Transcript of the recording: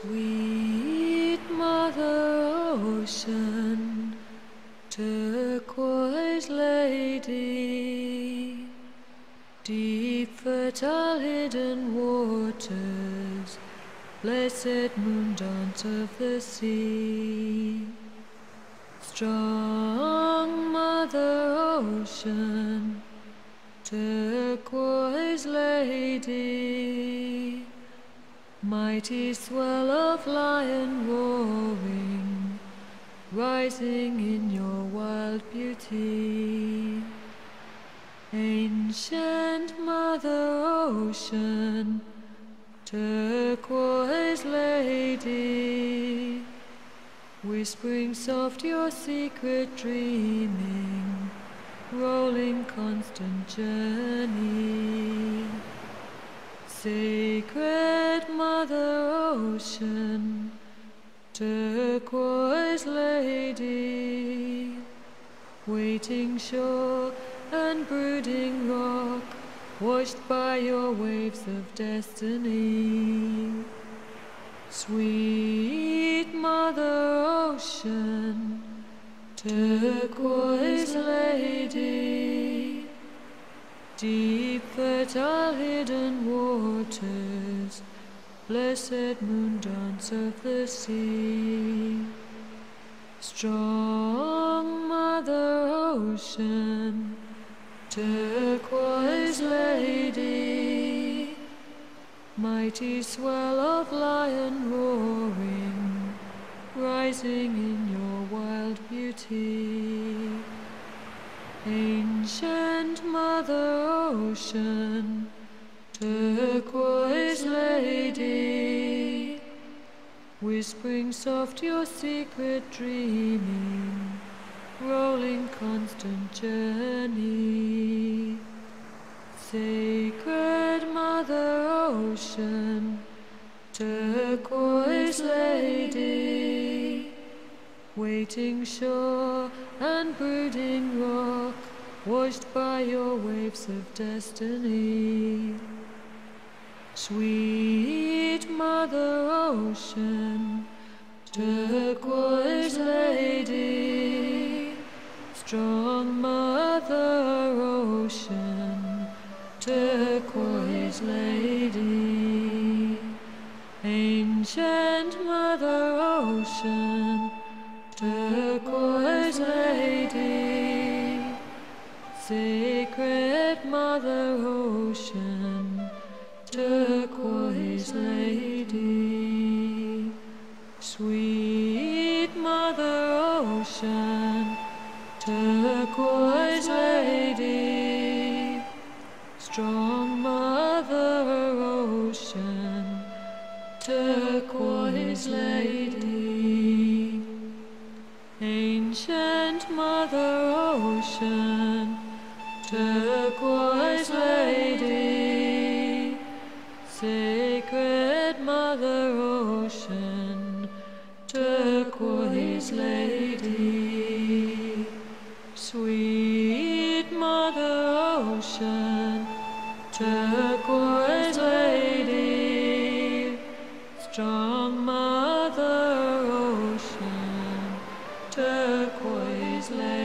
Sweet Mother Ocean, turquoise lady, deep fertile hidden waters, blessed moon dance of the sea. Strong Mother Ocean, turquoise lady. Mighty swell of lion roaring, rising in your wild beauty. Ancient Mother Ocean, turquoise lady, whispering soft your secret dreaming, rolling constant journey. Sacred Mother Ocean, turquoise lady, waiting shore and brooding rock, washed by your waves of destiny. Sweet Mother Ocean, turquoise lady, deep fertile hidden waters, blessed moon dance of the sea. Strong Mother Ocean, turquoise lady, mighty swell of lion roaring, rising in your wild beauty. Ancient Mother Ocean, turquoise lady, whispering soft your secret dreaming, rolling constant journey. Sacred Mother Ocean, turquoise waiting shore and brooding rock, washed by your waves of destiny. Sweet Mother Ocean, turquoise lady, strong Mother Ocean, turquoise lady, ancient Mother Ocean, sacred Mother Ocean, turquoise lady, sweet Mother Ocean, turquoise lady, strong Mother Ocean, turquoise lady, ancient Mother Ocean, turquoise lady, sacred Mother Ocean, turquoise lady, sweet Mother Ocean, turquoise lady, strong Mother Ocean, turquoise lady.